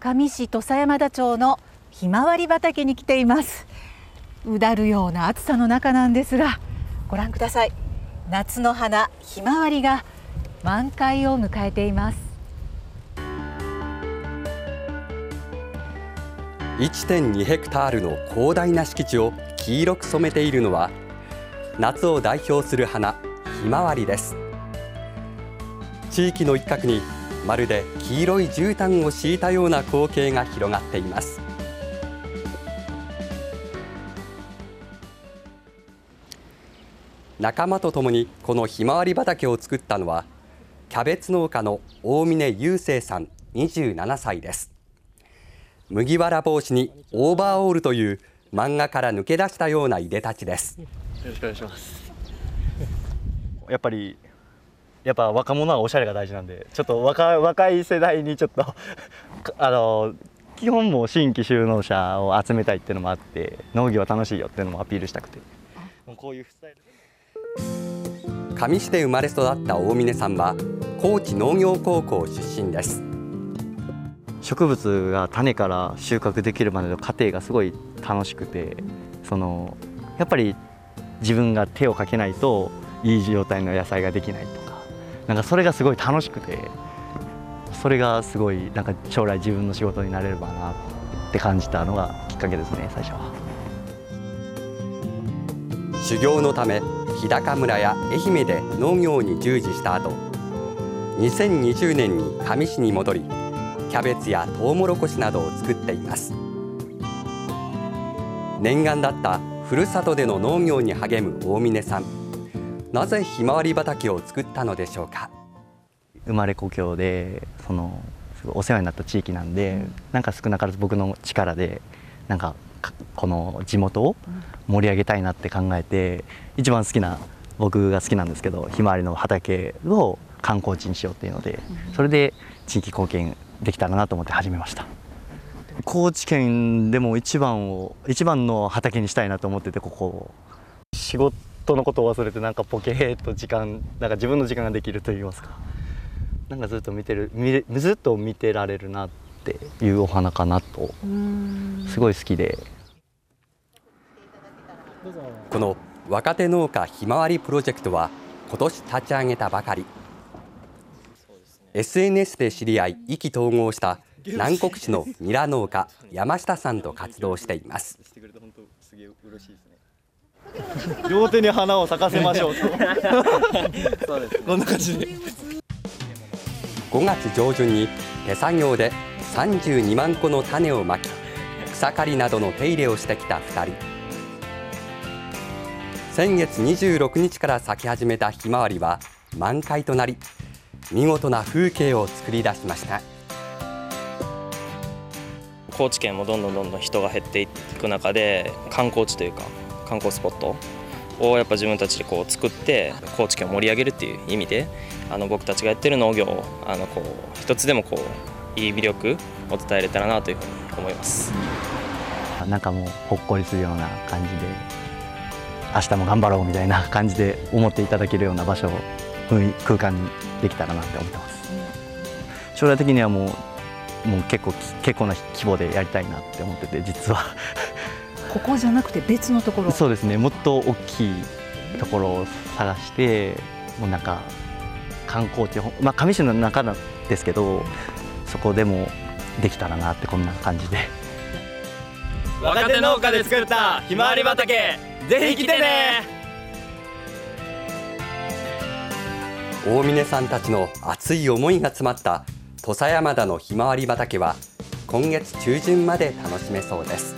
上市土佐山田町のひまわり畑に来ています。うだるような暑さの中なんですがご覧ください。夏の花ひまわりが満開を迎えています。1.2ヘクタールの広大な敷地を黄色く染めているのは夏を代表する花ひまわりです。地域の一角にまるで黄色い絨毯を敷いたような光景が広がっています。仲間とともにこのひまわり畑を作ったのはキャベツ農家の大峰雄生さん27歳です。麦わら帽子にオーバーオールという漫画から抜け出したようないでたちです。よろしくお願いします。やっぱりやっぱ若者はおしゃれが大事なんでちょっと若若い世代にちょっと あの基本も新規就農者を集めたいっていうのもあって農業は楽しいよっていうのもアピールしたくて。こういうスタイル。上市で生まれ育った大峰さんは高知農業高校出身です。植物が種から収穫できるまでの過程がすごい楽しくてそのやっぱり自分が手をかけないといい状態の野菜ができないと。かなんかそれがすごい楽しくてそれがすごいなんか将来自分の仕事になれればなって感じたのがきっかけですね最初は。修行のため日高村や愛媛で農業に従事した後2020年に上市に戻りキャベツやトウモロコシなどを作っています。念願だったふるさとでの農業に励む大峰さん。なぜひまわり畑を作ったのでしょうか？生まれ故郷でそのお世話になった地域なんで、うん、なんか少なからず僕の力でなんかこの地元を盛り上げたいなって考えて一番好きな僕が好きなんですけどひまわりの畑を観光地にしようっていうのでそれで地域貢献できたらなと思って始めました。高知県でも一番を一番の畑にしたいなと思っててここ仕事のことを忘れてなんかポケーと時間なんか自分の時間ができると言いますか。なんかずっと見てる見れずっと見てられるなっていうお花かなとすごい好きで。この若手農家ひまわりプロジェクトは今年立ち上げたばかり。SNS で知り合い意気投合した南国市のニラ農家山下さんと活動しています 両手に花を咲かせましょうと。こんな感じで5月上旬に手作業で32万個の種をまき草刈りなどの手入れをしてきた2人。先月26日から咲き始めたひまわりは満開となり見事な風景を作り出しました。高知県もどんどんどんどん人が減っていく中で観光地というか観光スポットをやっぱ自分たちでこう作って高知県を盛り上げるっていう意味であの僕たちがやってる農業をあのこう一つでもこういい魅力を伝えれたらなというふうに思います。なんかもうほっこりするような感じで明日も頑張ろうみたいな感じで思っていただけるような場所空間にできたらなって思ってます、将来的にはもうもう結構結構な規模でやりたいなって思ってて実は。ここじゃなくて別のところ。そうですね。もっと大きいところを探してもうなんか観光地まあ上市の中なんですけどそこでもできたらなってこんな感じで。若手農家で作ったひまわり畑ぜひ来てね。大峰さんたちの熱い思いが詰まった土佐山田のひまわり畑は今月中旬まで楽しめそうです